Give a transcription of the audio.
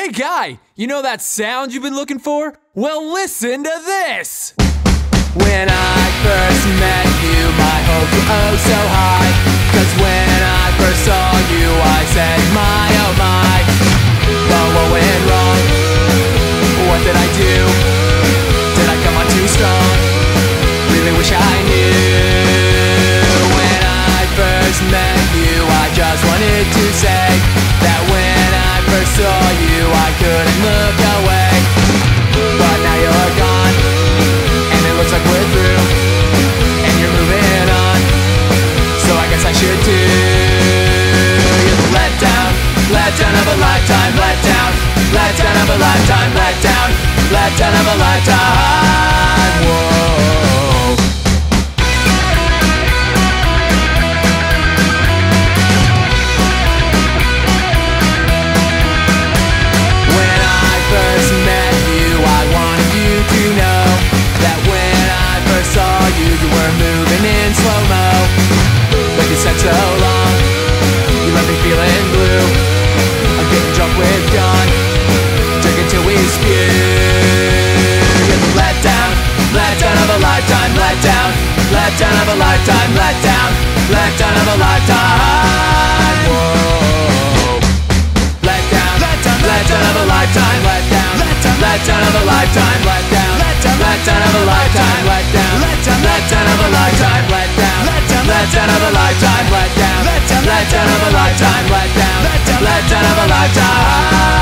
Hey guy, you know that sound you've been looking for? Well, listen to this! When I first met you, my hopes were oh so high. Cause when I first saw you, I said, my oh my. But what went wrong? What did I do? Did I come on too strong? Really wish I of a lifetime, letdown, letdown of a lifetime, letdown, letdown of a lifetime. Whoa. Letdown of a lifetime, letdown, letdown of a lifetime. Whoa. Let down, let down, let down of a lifetime, let down, let down, let down of a lifetime, let down, let down, let down of a lifetime, let down, let down, let down of a lifetime, let down, let down, let down of a lifetime, let down, let down, let down of a lifetime, let down, let down, let down of a lifetime.